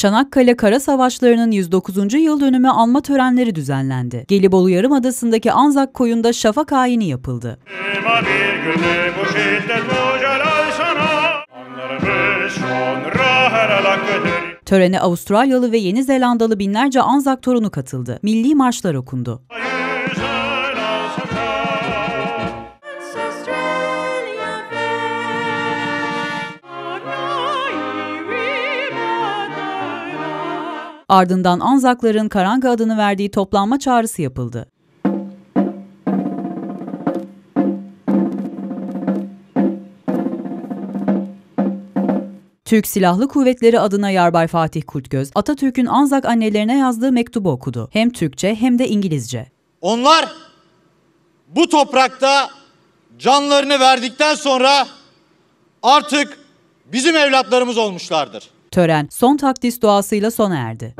Çanakkale Kara Savaşları'nın 109. yıl dönümü anma törenleri düzenlendi. Gelibolu Yarımadası'ndaki Anzak Koyu'nda şafak ayini yapıldı. Törene Avustralyalı ve Yeni Zelandalı binlerce Anzak torunu katıldı. Milli marşlar okundu. Yüzel Ardından Anzakların Karanga adını verdiği toplanma çağrısı yapıldı. Türk Silahlı Kuvvetleri adına Yarbay Fatih Kurtgöz, Atatürk'ün Anzak annelerine yazdığı mektubu okudu. Hem Türkçe hem de İngilizce. Onlar bu toprakta canlarını verdikten sonra artık bizim evlatlarımız olmuşlardır. Tören son takdis duasıyla sona erdi.